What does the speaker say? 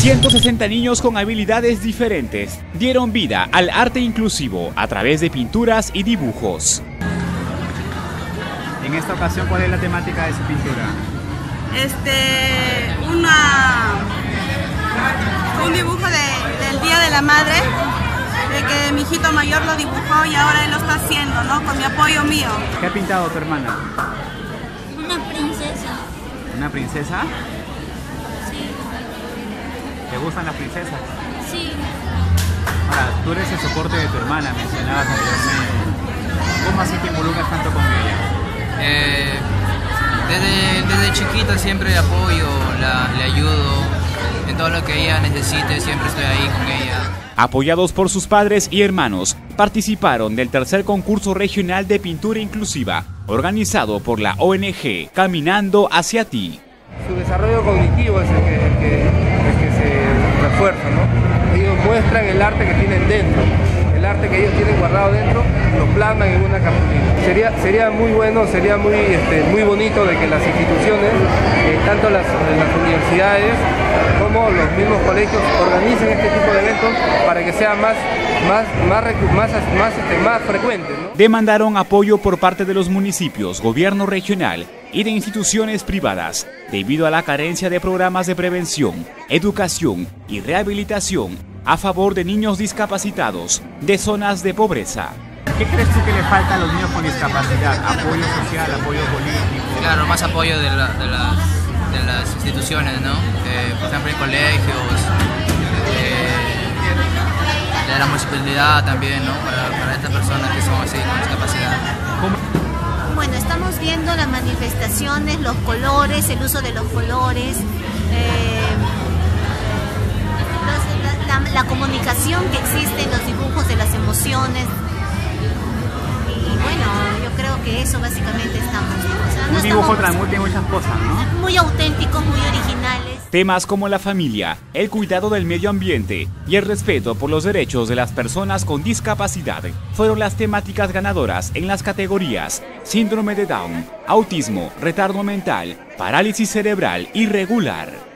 160 niños con habilidades diferentes dieron vida al arte inclusivo a través de pinturas y dibujos. En esta ocasión, ¿cuál es la temática de su pintura? Este, una, un dibujo del Día de la Madre, de que mi hijito mayor lo dibujó y ahora él lo está haciendo, ¿no? Con mi apoyo mío. ¿Qué ha pintado tu hermana? Una princesa. ¿Una princesa? Sí. ¿Te gustan las princesas? Sí. Ahora, tú eres el soporte de tu hermana, mencionabas anteriormente. ¿Cómo así te involucras tanto con ella? Eh, desde, desde chiquita siempre apoyo, la, le ayudo. En todo lo que ella necesite, siempre estoy ahí con ella. Apoyados por sus padres y hermanos, participaron del tercer concurso regional de pintura inclusiva, organizado por la ONG Caminando hacia ti. Su desarrollo cognitivo es el que, el que- el que se refuerza, ¿no? Ellos muestran el arte que tienen dentro, el arte que ellos tienen guardado dentro, lo plasman en una cartulina. Sería, sería muy bueno, sería muy, este, muy bonito de que las instituciones, eh, tanto las, las universidades como los mismos colegios, organicen este tipo de eventos para que sea más, más, más, más, más, este, más frecuente. Demandaron apoyo por parte de los municipios, gobierno regional y de instituciones privadas, debido a la carencia de programas de prevención, educación y rehabilitación a favor de niños discapacitados de zonas de pobreza. ¿Qué crees tú que le falta a los niños con discapacidad? ¿Apoyo social, apoyo político? Claro, más apoyo de, la- de las, de las instituciones, ¿no? Eh, por ejemplo, en colegios, eh, de la municipalidad también, ¿no? Para, para estas personas que son así, con discapacidad. Viendo las manifestaciones, los colores, el uso de los colores, eh, la, la- la comunicación que existe en los dibujos de las emociones. Y bueno, yo creo que eso básicamente estamos. O sea, no Un dibujo transmute muchas cosas, ¿no? muy auténticos, muy originales. Temas como la familia, el cuidado del medio ambiente y el respeto por los derechos de las personas con discapacidad fueron las temáticas ganadoras en las categorías síndrome de Down, autismo, retardo mental, parálisis cerebral irregular.